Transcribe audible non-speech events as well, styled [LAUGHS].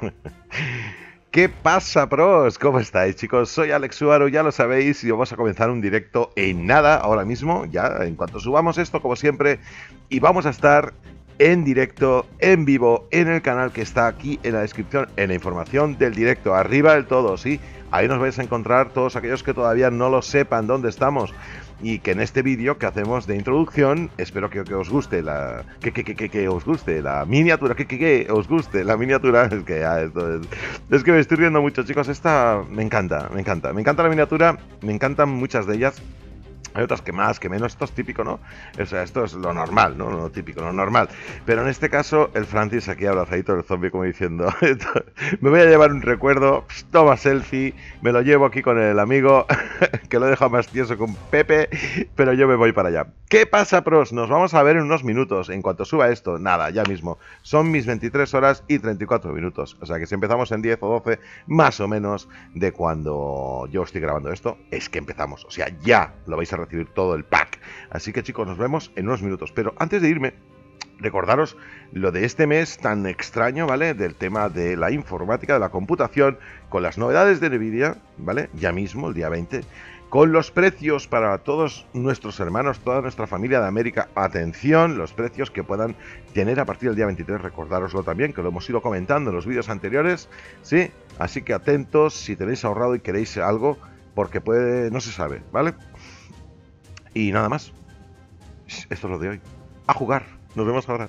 [LAUGHS] ¿Qué pasa, pros? ¿Cómo estáis, chicos? Soy Alex Suaro, ya lo sabéis, y vamos a comenzar un directo en nada, ahora mismo, ya en cuanto subamos esto, como siempre, y vamos a estar en directo, en vivo, en el canal que está aquí en la descripción, en la información del directo, arriba del todo, ¿sí? Ahí nos vais a encontrar todos aquellos que todavía no lo sepan dónde estamos y que en este vídeo que hacemos de introducción, espero que, os guste la que, que, que, os guste la miniatura, que, os guste la miniatura, [LAUGHS] es que ya esto es, es que me estoy riendo mucho, chicos, esta me encanta, me encanta, me encanta la miniatura, me encantan muchas de ellas. Hay otras que más, que menos, esto es típico, ¿no? O sea, esto es lo normal, ¿no? Lo típico, lo normal. Pero en este caso, el Francis aquí abrazadito del zombie como diciendo, [LAUGHS] me voy a llevar un recuerdo, toma selfie, me lo llevo aquí con el amigo, [LAUGHS] que lo deja más tieso con Pepe, pero yo me voy para allá. ¿Qué pasa, pros? Nos vamos a ver en unos minutos. En cuanto suba esto, nada, ya mismo. Son mis 23 horas y 34 minutos. O sea que si empezamos en 10 o 12, más o menos de cuando yo estoy grabando esto, es que empezamos. O sea, ya lo vais a recibir todo el pack. Así que chicos, nos vemos en unos minutos. Pero antes de irme, recordaros lo de este mes tan extraño, ¿vale? Del tema de la informática, de la computación, con las novedades de Nvidia, ¿vale? Ya mismo, el día 20, con los precios para todos nuestros hermanos, toda nuestra familia de América. Atención, los precios que puedan tener a partir del día 23, recordároslo también, que lo hemos ido comentando en los vídeos anteriores, ¿sí? Así que atentos si tenéis ahorrado y queréis algo, porque puede, no se sabe, ¿vale? Y nada más. Esto es lo de hoy. A jugar. Nos vemos ahora.